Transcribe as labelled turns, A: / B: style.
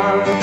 A: heart.